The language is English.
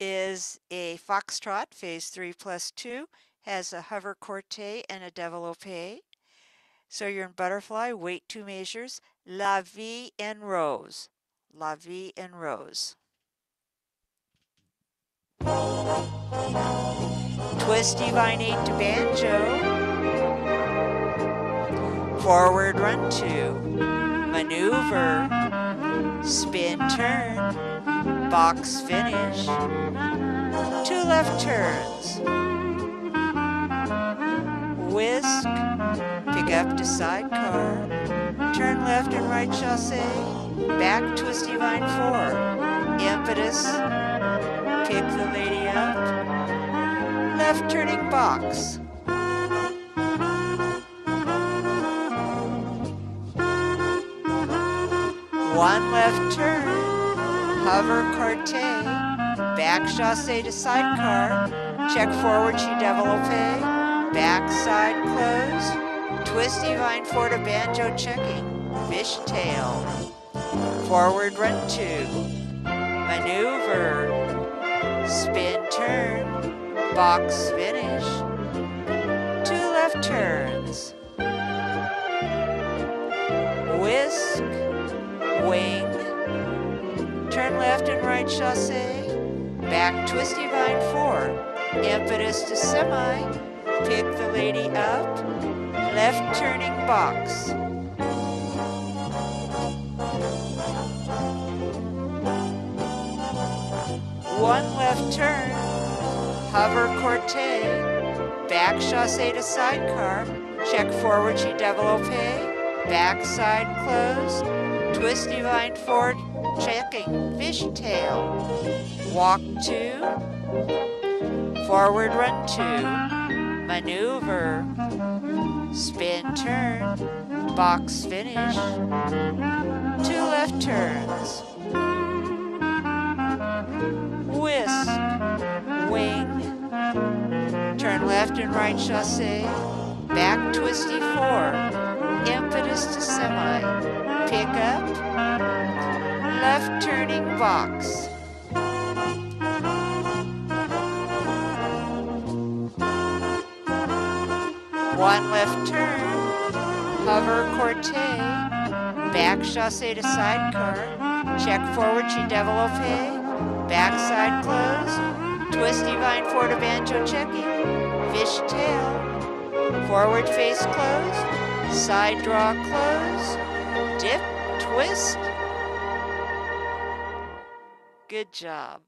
is a foxtrot, phase three plus two, has a hover corte and a développé. So you're in butterfly, wait two measures, la vie en rose, la vie en rose. Twisty vine eight to banjo. Forward run two, maneuver, spin turn, box finish, two left turns, whisk, pick up to sidecar, turn left and right chasse, back twisty vine four, impetus, pick the lady up, left turning box, one left turn, hover corte, back chasse to sidecar, check forward she développé, back side close, twisty vine four to banjo checking, fishtail, forward run two, maneuver, spin turn, box finish, two left turns, whisk, turn right chasse, back twisty vine four, impetus to semi, pick the lady up, left turning box. One left turn, hover corte, back chasse to sidecar, check forward she développé, back side close, twisty vine forward, checking, fishtail, walk two, forward run two, maneuver, spin turn, box finish, two left turns, whisk, wing, turn left and right chasse, back twisty four, impetus to semi, pick up, box. One left turn, hover corte, back chasse to sidecar, check forward she développé, back side close, twisty vine four to banjo checking, fish tail, forward face close, side draw close, dip, twist. Good job.